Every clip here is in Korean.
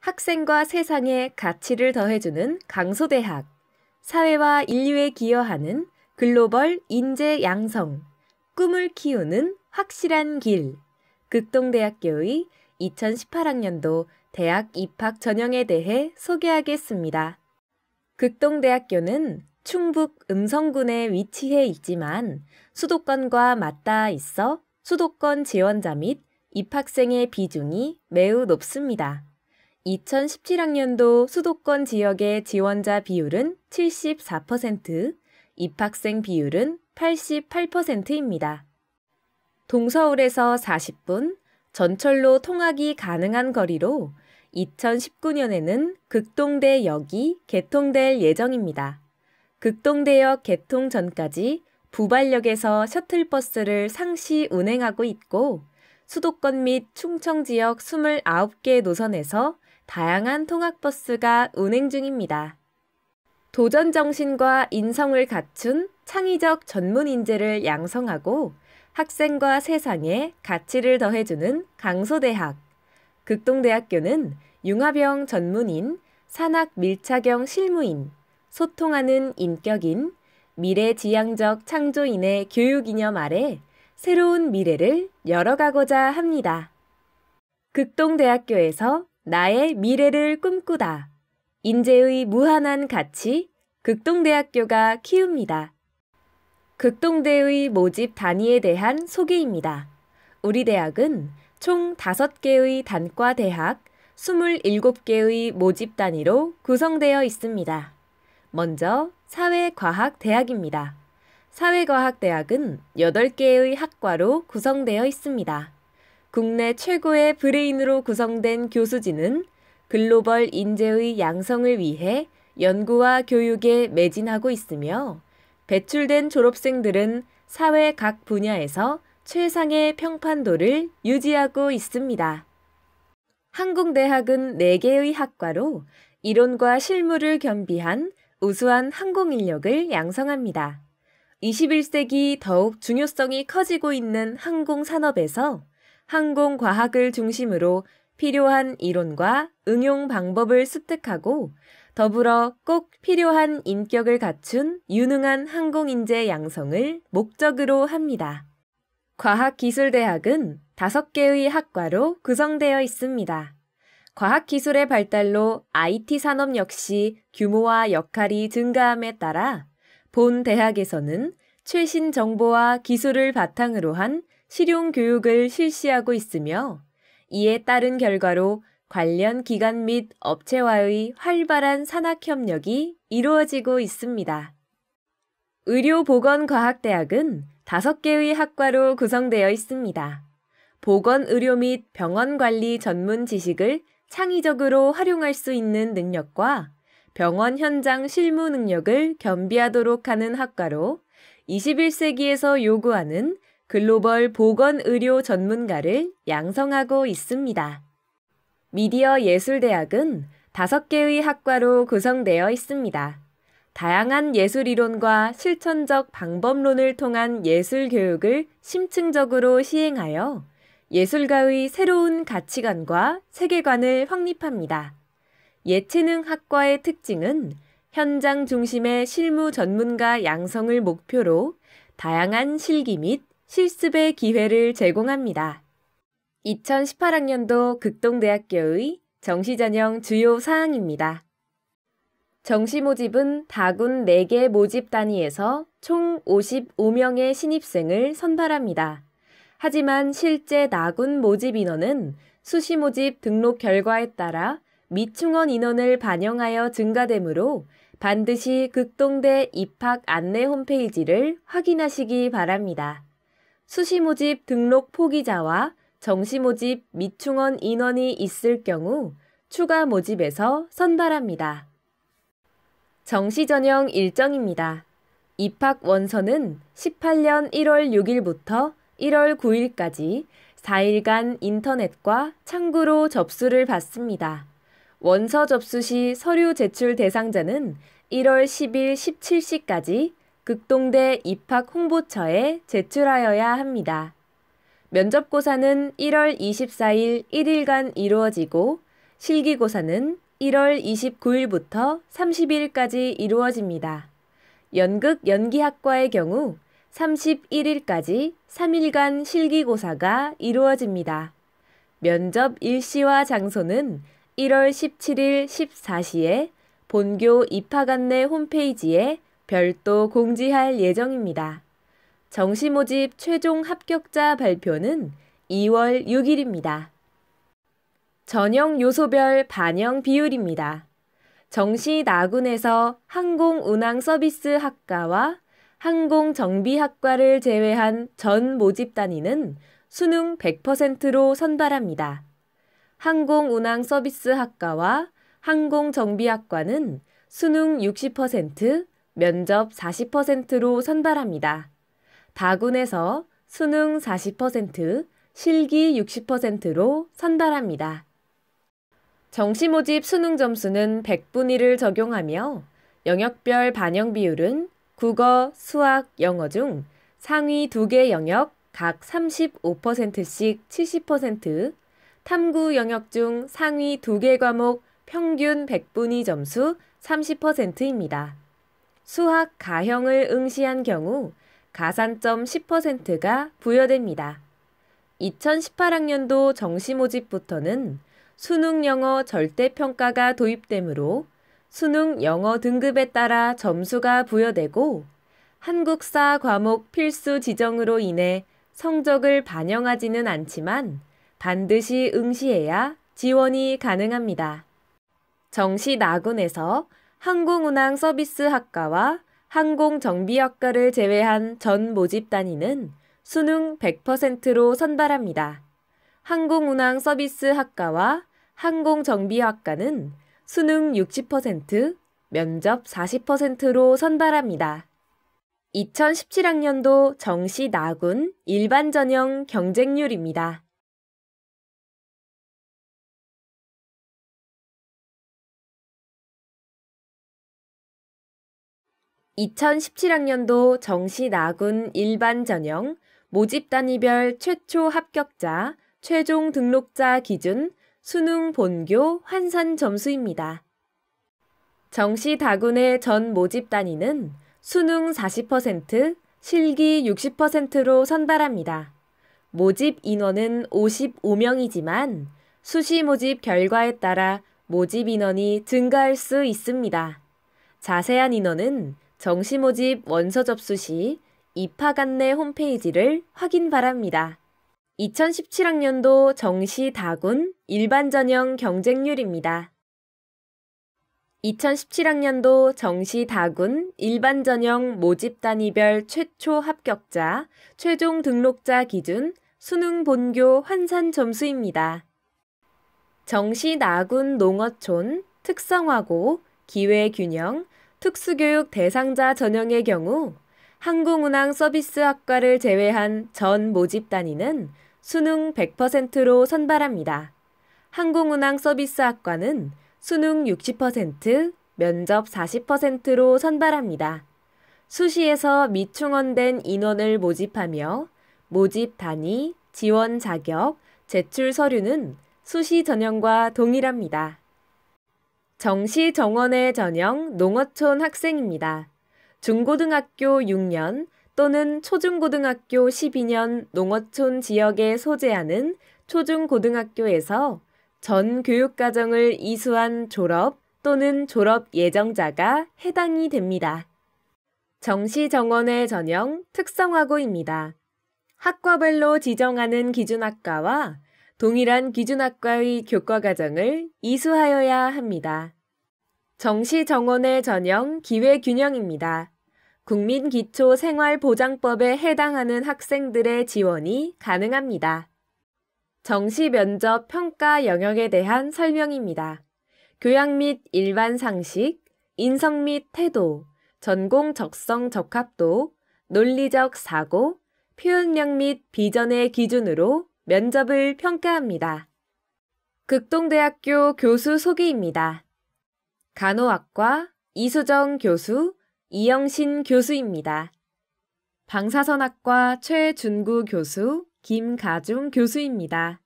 학생과 세상에 가치를 더해주는 강소대학, 사회와 인류에 기여하는 글로벌 인재 양성, 꿈을 키우는 확실한 길, 극동대학교의 2018학년도 대학 입학 전형에 대해 소개하겠습니다. 극동대학교는 충북 음성군에 위치해 있지만 수도권과 맞닿아 있어 수도권 지원자 및 입학생의 비중이 매우 높습니다. 2017학년도 수도권 지역의 지원자 비율은 74%, 입학생 비율은 88%입니다. 동서울에서 40분, 전철로 통학이 가능한 거리로 2019년에는 극동대역이 개통될 예정입니다. 극동대역 개통 전까지 부발역에서 셔틀버스를 상시 운행하고 있고 수도권 및 충청 지역 29개 노선에서 다양한 통학버스가 운행 중입니다. 도전 정신과 인성을 갖춘 창의적 전문 인재를 양성하고 학생과 세상에 가치를 더해주는 강소대학. 극동대학교는 융합형 전문인, 산학 밀착형 실무인, 소통하는 인격인, 미래지향적 창조인의 교육 이념 아래 새로운 미래를 열어가고자 합니다. 극동대학교에서 나의 미래를 꿈꾸다. 인재의 무한한 가치, 극동대학교가 키웁니다. 극동대의 모집 단위에 대한 소개입니다. 우리 대학은 총 5개의 단과 대학, 27개의 모집 단위로 구성되어 있습니다. 먼저 사회과학대학입니다. 사회과학대학은 8개의 학과로 구성되어 있습니다. 국내 최고의 브레인으로 구성된 교수진은 글로벌 인재의 양성을 위해 연구와 교육에 매진하고 있으며 배출된 졸업생들은 사회 각 분야에서 최상의 평판도를 유지하고 있습니다. 항공대학은 4개의 학과로 이론과 실무를 겸비한 우수한 항공인력을 양성합니다. 21세기 더욱 중요성이 커지고 있는 항공산업에서 항공과학을 중심으로 필요한 이론과 응용 방법을 습득하고 더불어 꼭 필요한 인격을 갖춘 유능한 항공인재 양성을 목적으로 합니다. 과학기술대학은 5개의 학과로 구성되어 있습니다. 과학기술의 발달로 IT 산업 역시 규모와 역할이 증가함에 따라 본 대학에서는 최신 정보와 기술을 바탕으로 한 실용 교육을 실시하고 있으며 이에 따른 결과로 관련 기관 및 업체와의 활발한 산학 협력이 이루어지고 있습니다. 의료보건과학대학은 5개의 학과로 구성되어 있습니다. 보건의료 및 병원관리 전문 지식을 창의적으로 활용할 수 있는 능력과 병원 현장 실무 능력을 겸비하도록 하는 학과로 21세기에서 요구하는 글로벌 보건 의료 전문가를 양성하고 있습니다. 미디어 예술대학은 5개의 학과로 구성되어 있습니다. 다양한 예술 이론과 실천적 방법론을 통한 예술 교육을 심층적으로 시행하여 예술가의 새로운 가치관과 세계관을 확립합니다. 예체능 학과의 특징은 현장 중심의 실무 전문가 양성을 목표로 다양한 실기 및 실습의 기회를 제공합니다. 2018학년도 극동대학교의 정시전형 주요 사항입니다. 정시 모집은 다군 4개 모집 단위에서 총 55명의 신입생을 선발합니다. 하지만 실제 나군 모집 인원은 수시 모집 등록 결과에 따라 미충원 인원을 반영하여 증가되므로 반드시 극동대 입학 안내 홈페이지를 확인하시기 바랍니다. 수시 모집 등록 포기자와 정시 모집 미충원 인원이 있을 경우 추가 모집에서 선발합니다. 정시 전형 일정입니다. 입학 원서는 18년 1월 6일부터 1월 9일까지 4일간 인터넷과 창구로 접수를 받습니다. 원서 접수 시 서류 제출 대상자는 1월 10일 17시까지 극동대 입학 홍보처에 제출하여야 합니다. 면접고사는 1월 24일 1일간 이루어지고 실기고사는 1월 29일부터 30일까지 이루어집니다. 연극 연기학과의 경우 31일까지 3일간 실기고사가 이루어집니다. 면접 일시와 장소는 1월 17일 14시에 본교 입학 안내 홈페이지에 별도 공지할 예정입니다. 정시 모집 최종 합격자 발표는 2월 6일입니다. 전형 요소별 반영 비율입니다. 정시 나군에서 항공운항 서비스 학과와 항공정비학과를 제외한 전 모집 단위는 수능 100%로 선발합니다. 항공운항 서비스 학과와 항공정비학과는 수능 60%, 면접 40%로 선발합니다. 다군에서 수능 40%, 실기 60%로 선발합니다. 정시 모집 수능 점수는 100분위를 적용하며 영역별 반영 비율은 국어, 수학, 영어 중 상위 2개 영역 각 35%씩 70%, 탐구 영역 중 상위 2개 과목 평균 100분위 점수 30%입니다. 수학 가형을 응시한 경우 가산점 10%가 부여됩니다. 2018학년도 정시 모집부터는 수능 영어 절대평가가 도입되므로 수능 영어 등급에 따라 점수가 부여되고 한국사 과목 필수 지정으로 인해 성적을 반영하지는 않지만 반드시 응시해야 지원이 가능합니다. 정시 나군에서 항공운항 서비스 학과와 항공정비학과를 제외한 전 모집 단위는 수능 100%로 선발합니다. 항공운항 서비스 학과와 항공정비학과는 수능 60%, 면접 40%로 선발합니다. 2017학년도 정시 나군 일반 전형 경쟁률입니다. 2017학년도 정시 나군 일반 전형 모집 단위별 최초 합격자, 최종 등록자 기준 수능 본교 환산 점수입니다. 정시 다군의 전 모집 단위는 수능 40%, 실기 60%로 선발합니다. 모집 인원은 55명이지만 수시 모집 결과에 따라 모집 인원이 증가할 수 있습니다. 자세한 인원은 정시 모집 원서 접수 시 입학 안내 홈페이지를 확인 바랍니다. 2017학년도 정시 다군 일반 전형 경쟁률입니다. 2017학년도 정시 다군 일반 전형 모집 단위별 최초 합격자, 최종 등록자 기준 수능 본교 환산 점수입니다. 정시 나군 농어촌, 특성화고, 기회균형, 특수교육 대상자 전형의 경우 항공운항 서비스학과를 제외한 전 모집 단위는 수능 100%로 선발합니다. 항공운항 서비스학과는 수능 60%, 면접 40%로 선발합니다. 수시에서 미충원된 인원을 모집하며 모집 단위, 지원 자격, 제출 서류는 수시 전형과 동일합니다. 정시 정원의 전형 농어촌 학생입니다. 중고등학교 6년 또는 초중고등학교 12년 농어촌 지역에 소재하는 초중고등학교에서 전 교육과정을 이수한 졸업 또는 졸업 예정자가 해당이 됩니다. 정시 정원의 전형 특성화고입니다. 학과별로 지정하는 기준학과와 동일한 기준학과의 교과과정을 이수하여야 합니다. 정시 정원의 전형 기회균형입니다. 국민기초생활보장법에 해당하는 학생들의 지원이 가능합니다. 정시 면접 평가 영역에 대한 설명입니다. 교양 및 일반 상식, 인성 및 태도, 전공 적성 적합도, 논리적 사고, 표현력 및 비전의 기준으로 면접을 평가합니다. 극동대학교 교수 소개입니다. 간호학과 이수정 교수, 이영신 교수입니다. 방사선학과 최준구 교수, 김가중 교수입니다.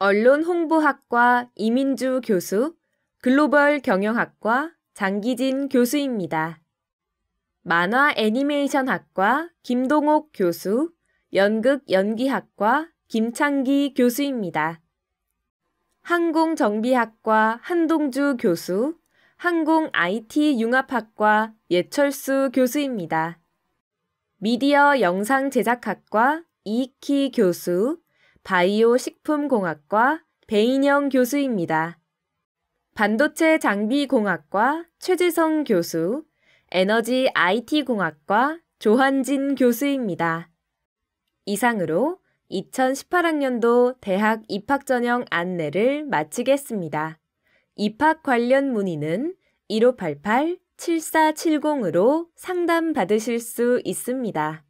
언론홍보학과 이민주 교수, 글로벌 경영학과 장기진 교수입니다. 만화 애니메이션학과 김동옥 교수, 연극 연기학과 김창기 교수입니다. 항공정비학과 한동주 교수, 항공 IT 융합학과 예철수 교수입니다. 미디어 영상 제작학과 이익희 교수, 바이오 식품공학과 배인영 교수입니다. 반도체 장비공학과 최지성 교수, 에너지 IT공학과 조한진 교수입니다. 이상으로 2018학년도 대학 입학 전형 안내를 마치겠습니다. 입학 관련 문의는 1588-7470으로 상담 받으실 수 있습니다.